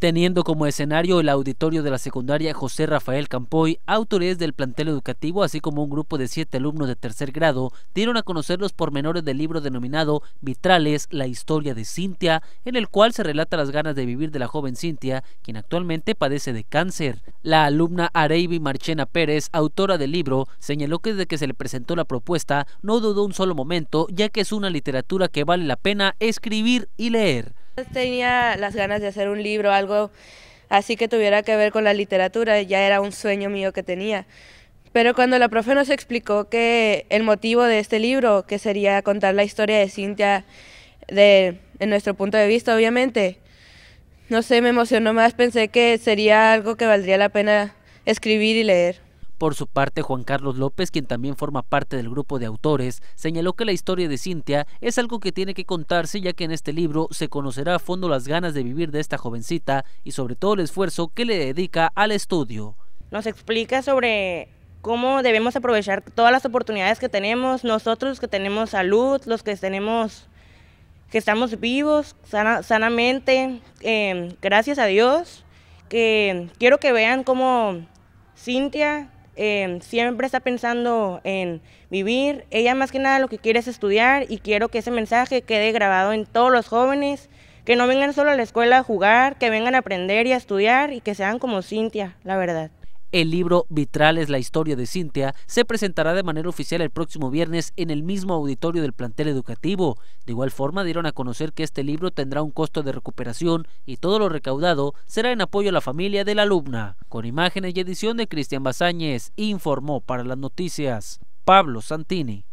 teniendo como escenario el auditorio de la secundaria José Rafael Campoy, autores del plantel educativo, así como un grupo de siete alumnos de tercer grado, dieron a conocer los pormenores del libro denominado Vitrales, la historia de Cintia, en el cual se relata las ganas de vivir de la joven Cintia, quien actualmente padece de cáncer. La alumna Areibi Marchena Pérez, autora del libro, señaló que desde que se le presentó la propuesta no dudó un solo momento, ya que es una literatura que vale la pena escribir y leer. Tenía las ganas de hacer un libro, algo así que tuviera que ver con la literatura, ya era un sueño mío que tenía. Pero cuando la profe nos explicó que el motivo de este libro, que sería contar la historia de Cintia de, en nuestro punto de vista, obviamente, no sé, me emocionó más, pensé que sería algo que valdría la pena escribir y leer. Por su parte, Juan Carlos López, quien también forma parte del grupo de autores, señaló que la historia de Cintia es algo que tiene que contarse ya que en este libro se conocerá a fondo las ganas de vivir de esta jovencita y sobre todo el esfuerzo que le dedica al estudio. Nos explica sobre cómo debemos aprovechar todas las oportunidades que tenemos, nosotros que tenemos salud, los que tenemos que estamos vivos sanamente, eh, gracias a Dios, que quiero que vean cómo Cintia Em, siempre está pensando en vivir. Ella más que nada lo que quiere es estudiar y quiero que ese mensaje quede grabado en todos los jóvenes, que no vengan solo a la escuela a jugar, que vengan a aprender y a estudiar y que sean como Cintia, la verdad. El libro Vitrales, la historia de Cintia, se presentará de manera oficial el próximo viernes en el mismo auditorio del plantel educativo. De igual forma, dieron a conocer que este libro tendrá un costo de recuperación y todo lo recaudado será en apoyo a la familia de la alumna. Con imágenes y edición de Cristian Bazáñez, informó para las noticias Pablo Santini.